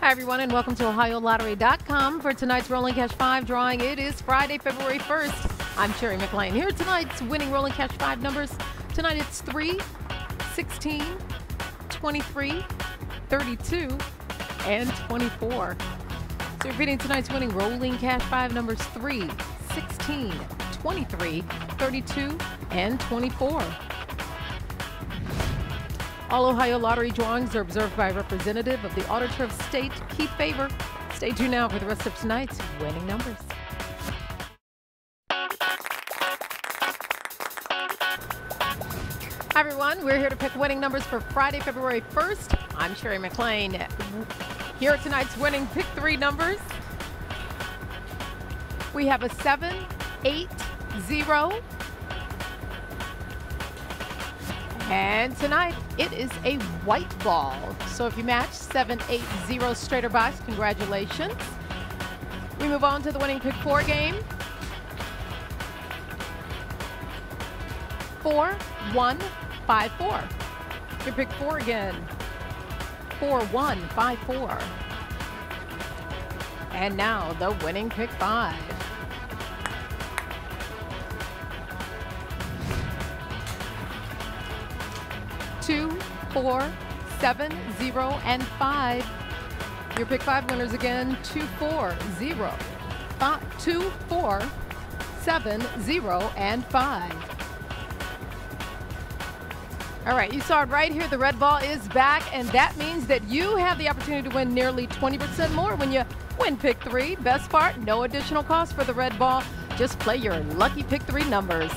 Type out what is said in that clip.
Hi, everyone, and welcome to OhioLottery.com for tonight's Rolling Cash 5 drawing. It is Friday, February 1st. I'm Sherry McLean. Here tonight's winning Rolling Cash 5 numbers. Tonight it's 3, 16, 23, 32, and 24. So repeating tonight's winning Rolling Cash 5 numbers 3, 16, 23, 32, and 24. All Ohio lottery drawings are observed by a representative of the Auditor of State, Keith Faber. Stay tuned now for the rest of tonight's winning numbers. Hi, everyone. We're here to pick winning numbers for Friday, February 1st. I'm Sherry McLean. Here are tonight's winning pick three numbers. We have a 7, 8, 0, And tonight, it is a white ball. So if you match 780 straight or box, congratulations. We move on to the winning pick four game. Four, one, five, four. Your pick four again. Four, one, five, four. And now the winning pick five. Two, four, seven, zero, and five. Your pick five winners again, two, four, zero, five, two, four, seven, zero, and five. All right, you saw it right here. The red ball is back, and that means that you have the opportunity to win nearly 20% more when you win pick three. Best part, no additional cost for the red ball. Just play your lucky pick three numbers.